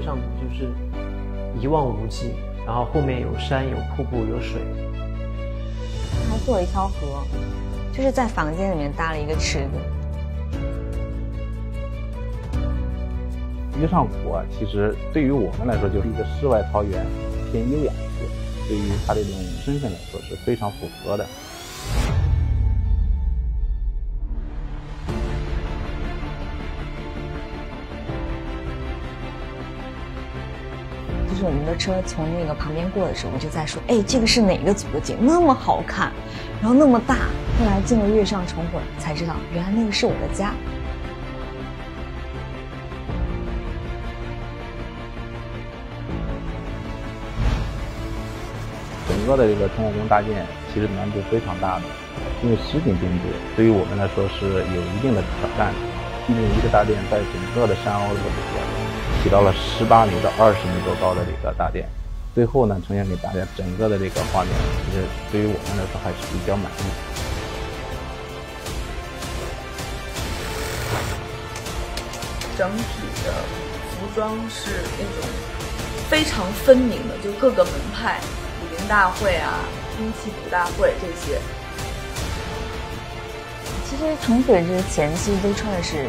月上就是一望无际，然后后面有山有瀑布有水，还做了一条河，就是在房间里面搭了一个池子。月上湖啊，其实对于我们来说就是一个世外桃源，偏优雅一些，对于它这种身份来说是非常符合的。是我们的车从那个旁边过的时候，我就在说，哎，这个是哪个组的景？那么好看，然后那么大。后来进了月上重火，才知道原来那个是我的家。整个的这个陈火宫大殿其实难度非常大的，因为实景建筑对于我们来说是有一定的挑战的。毕竟一个大殿在整个的山凹里边起到了十八米到二十米多高的这个大殿，最后呢呈现给大家整个的这个画面，其实对于我们来说还是比较满意。整体的服装是那种非常分明的，就各个门派武林。大会啊，兵器补大会这些。其实重水之前，期都穿的是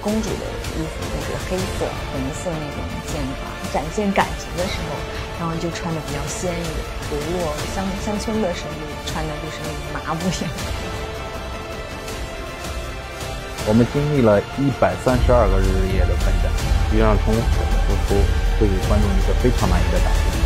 公主的衣服，就是黑色、红色那种剑法，展现感情的时候，然后就穿的比较鲜艳。比如我乡乡村的时候，穿的就是那种麻布样。我们经历了一百三十二个日日夜的奋战，月上重火的输出，会给观众一个非常满意的答复。